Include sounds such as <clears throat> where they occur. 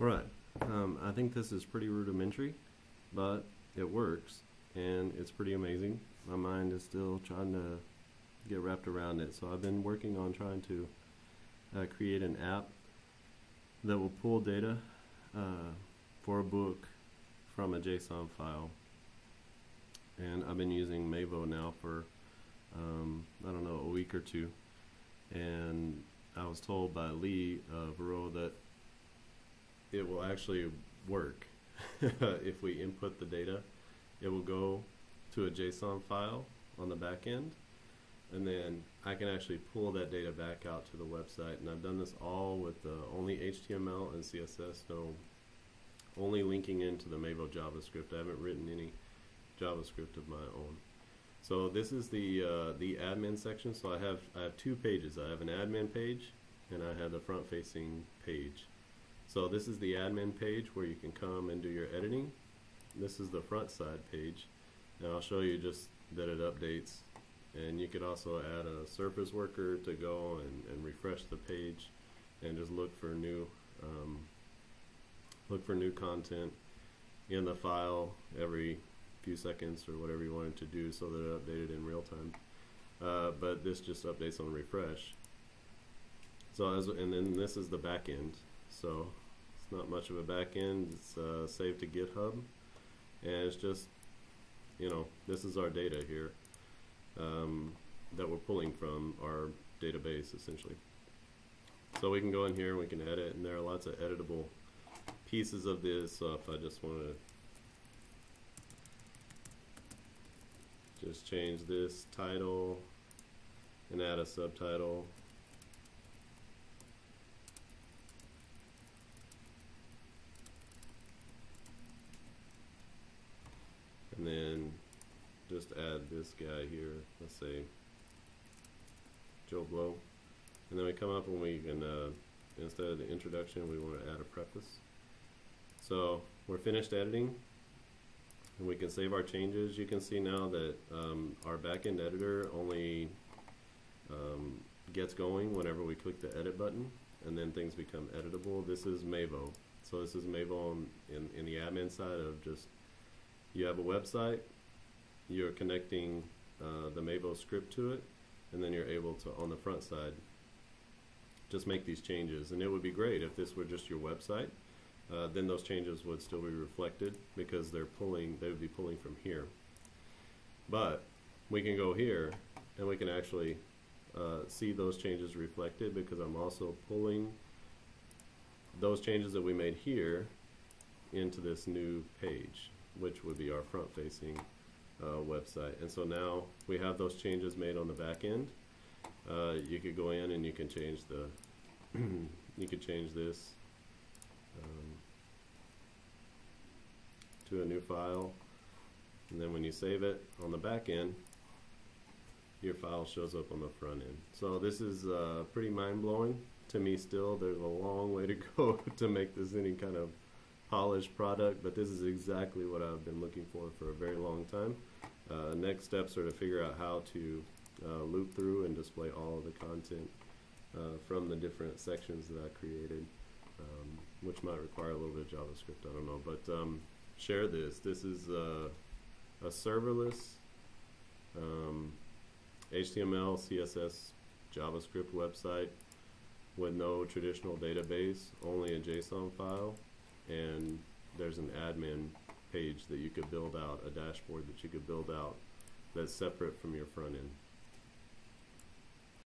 Alright, um, I think this is pretty rudimentary, but it works and it's pretty amazing. My mind is still trying to get wrapped around it, so I've been working on trying to uh, create an app that will pull data uh, for a book from a JSON file. And I've been using Mavo now for, um, I don't know, a week or two. And I was told by Lea uh, Verou that it will actually work. <laughs> if we input the data, it will go to a JSON file on the back end, and then I can actually pull that data back out to the website. And I've done this all with only HTML and CSS, no, only linking into the Mavo JavaScript. I haven't written any JavaScript of my own. So this is the uh, the admin section. So I have I have two pages. I have an admin page, and I have the front-facing page. So this is the admin page where you can come and do your editing. This is the front side page. And I'll show you just that it updates. And you could also add a service worker to go and, and refresh the page and just look for new um, look for new content in the file every few seconds or whatever you wanted to do so that it updated in real time. Uh, but this just updates on refresh. So as and then this is the back end. So not much of a back end. It's uh, saved to GitHub, and it's just you know this is our data here um, that we're pulling from our database essentially. So we can go in here and we can edit, and there are lots of editable pieces of this. So if I just want to just change this title and add a subtitle and then just add this guy here let's say Joe Blow. And then we come up and we can uh, instead of the introduction we want to add a preface. So we're finished editing. And we can save our changes. You can see now that um, our backend editor only um, gets going whenever we click the edit button and then things become editable. This is Mavo. So this is Mavo in, in the admin side of just you have a website, you're connecting uh, the Mavo script to it, and then you're able to, on the front side, just make these changes. And it would be great if this were just your website. Uh, then those changes would still be reflected because they're pulling, they would be pulling from here. But we can go here and we can actually uh, see those changes reflected because I'm also pulling those changes that we made here into this new page which would be our front-facing uh, website. And so now we have those changes made on the back end. Uh, you could go in and you can change the, <clears throat> you could change this um, to a new file. And then when you save it on the back end, your file shows up on the front end. So this is uh, pretty mind-blowing to me still. There's a long way to go <laughs> to make this any kind of polished product, but this is exactly what I've been looking for for a very long time. Uh, next steps are to figure out how to uh, loop through and display all of the content uh, from the different sections that I created, um, which might require a little bit of JavaScript, I don't know. But um, share this. This is uh, a serverless um, HTML, CSS, JavaScript website with no traditional database, only a JSON file and there's an admin page that you could build out, a dashboard that you could build out that's separate from your front end.